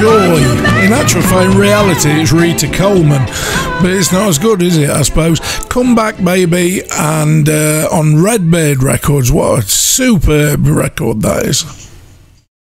Joy. In actual fact, in reality, it's Rita Coleman, but it's not as good, is it? I suppose. Come back, baby, and uh, on Redbird Records. What a superb record that is.